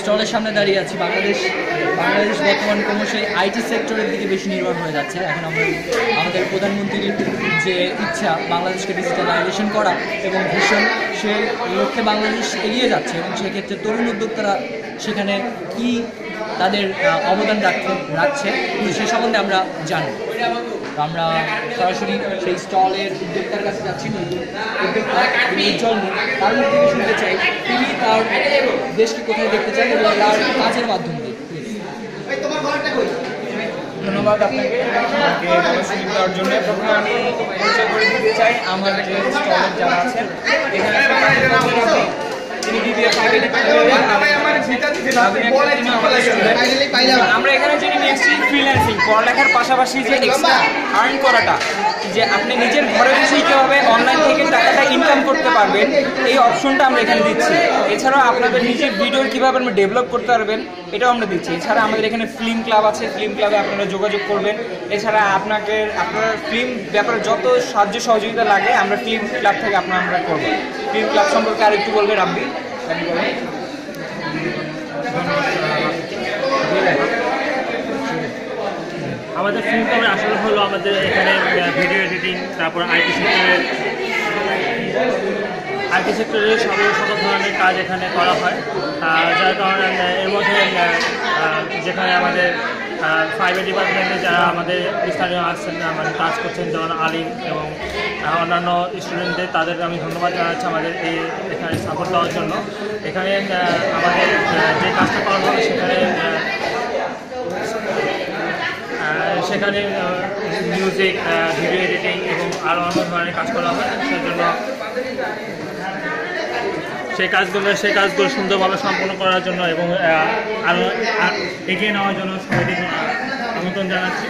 স্টলের সামনে দাঁড়িয়ে আছি। বাংলাদেশ বাংলাদেশ বর্তমান ক্রমশই আইটি সেক্টরের দিকে বেশি নির্ভর হয়ে যাচ্ছে। এখন আমরা আমাদের প্রধানমন্ত্রীর যে ইচ্ছা, বাংলাদেশকে ডিজিটালাইজেশন করা এবং ভীষণ সে লক্ষ্যে বাংলাদেশ এগিয়ে যাচ্ছে এবং সেক্ষেত্রে তরুণ উদ্যোক্তারা সেখানে কি তাদের অবদান রাখতে রাখছে সে সম্বন্ধে আমরা জানি আমরা সরাসরি সেই স্টলের উদ্যোক্তার কাছে যাচ্ছি নতুন উদ্যোক্তা তিনি উজ্জ্বল তার মুখ থেকে শুনতে চাই তিনি তার দেশকে কোথায় দেখতে চান এবং তার কাজের মাধ্যমে ধন্যবাদ আপনাকে আমাকে দেওয়ার জন্য প্রথমে আমি পরিচয় করে দিতে চাই আমার যে স্টলের যারা আছেন এখানে আপনি আমরা এখানে যেটা নিয়ে এসেছি ফ্রিল্যান্সিং পড়ালেখার পাশাপাশি যে এক্সট্রা আর্ন করাটা যে আপনি নিজের ঘরে বসেই কীভাবে অনলাইন থেকে টাকাটা ইনকাম করতে পারবেন এই অপশনটা আমরা এখানে দিচ্ছি। এছাড়াও আপনাদের নিজের ভিডিও কীভাবে আপনি ডেভেলপ করতে পারবেন এটাও আমরা দিচ্ছি। এছাড়া আমাদের এখানে ফিল্ম ক্লাব আছে ফিল্ম ক্লাবে আপনারা যোগাযোগ করবেন। এছাড়া আপনাকে আপনার ফিল্ম ব্যাপারে যত সাহায্য সহযোগিতা লাগে আমরা ফিল্ম ক্লাব থেকে আপনার আমরা করব। ফিল্ম ক্লাব সম্পর্কে আর একটু বলবেন বলেন। আমাদের ফিল্ম ক্লাবের আসলে হলো আমাদের এখানে ভিডিও এডিটিং তারপর আইটি সেক্টরের আইটি সেক্টরের সকল সকল ধরনের কাজ এখানে করা হয়। যার কারণে এর মধ্যে যেখানে আমাদের ফাইবার ডিপার্টমেন্টে যারা আমাদের স্থানীয় আসছেন মানে কাজ করছেন, যেমন আলিম এবং অন্যান্য স্টুডেন্টদের তাদের আমি ধন্যবাদ জানাচ্ছি আমাদের এই এখানে সাপোর্ট দেওয়ার জন্য। এখানে আমাদের যে কাজটা করা হবে সেখানে সেখানে মিউজিক ভিডিও এডিটিং এবং আরও অন্য ধরনের কাজ করা হয় সেজন্য সেই কাজগুলো সেই কাজগুলো সুন্দরভাবে সম্পন্ন করার জন্য এবং আরও এগিয়ে নেওয়ার জন্য সবাইকে আমন্ত্রণ জানাচ্ছি।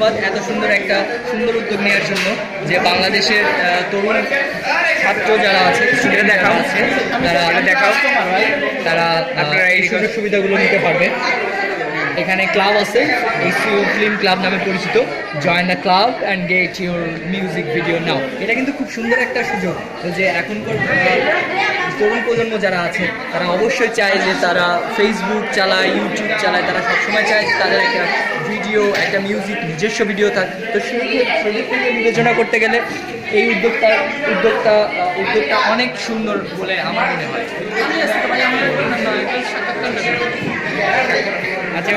ধন্যবাদ এত সুন্দর একটা সুন্দর উদ্যোগ নেওয়ার জন্য যে বাংলাদেশের তরুণ ছাত্র যারা আছে স্টুডেন্ট দেখা আছে তারা দেখা হচ্ছে তারা আপনারা এই সুযোগ সুবিধাগুলো নিতে পারবে। এখানে ক্লাব আছে এইচইউ ফিল্ম ক্লাব নামে পরিচিত। Join the club and get your music video now এটা কিন্তু খুব সুন্দর একটা সুযোগ। যে এখনকার তরুণ প্রজন্ম যারা আছে তারা অবশ্যই চায় যে তারা ফেসবুক চালায় ইউটিউব চালায় তারা সবসময় চায় তাদের একটা ভিডিও একটা মিউজিক নিজস্ব ভিডিও থাক। তো সেই বিবেচনা করতে গেলে এই উদ্যোক্তা আহ, উদ্যোগটা অনেক সুন্দর বলে আমার মনে হয়। আচ্ছা